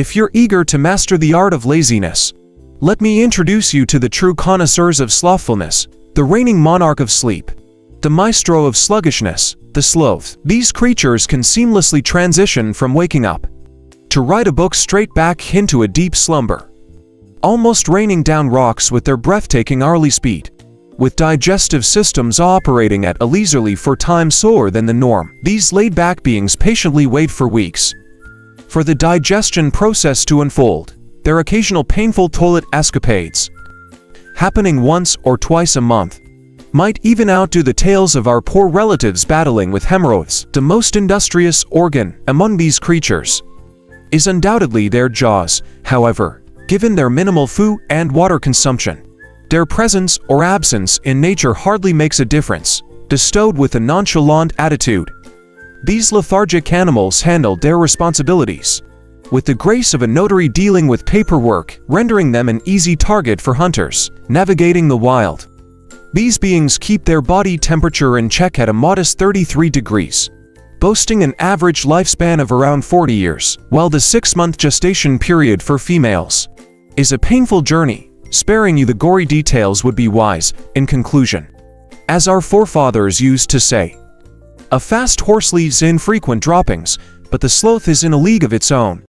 If you're eager to master the art of laziness, let me introduce you to the true connoisseurs of slothfulness, the reigning monarch of sleep, the maestro of sluggishness, the sloth. These creatures can seamlessly transition from waking up to write a book straight back into a deep slumber, almost raining down rocks with their breathtaking hourly speed. With digestive systems operating at a leisurely four time slower than the norm, these laid-back beings patiently wait for weeks for the digestion process to unfold. Their occasional painful toilet escapades, happening once or twice a month, might even outdo the tales of our poor relatives battling with hemorrhoids. The most industrious organ among these creatures is undoubtedly their jaws, however, given their minimal food and water consumption. Their presence or absence in nature hardly makes a difference, bestowed with a nonchalant attitude. These lethargic animals handled their responsibilities with the grace of a notary dealing with paperwork, rendering them an easy target for hunters navigating the wild. These beings keep their body temperature in check at a modest 33 degrees, boasting an average lifespan of around 40 years, while the six-month gestation period for females is a painful journey. Sparing you the gory details would be wise, in conclusion. As our forefathers used to say, a fast horse leaves infrequent droppings, but the sloth is in a league of its own.